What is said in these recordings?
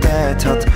gebed had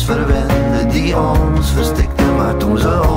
Verwende die ons verstikte, maar toen ze ons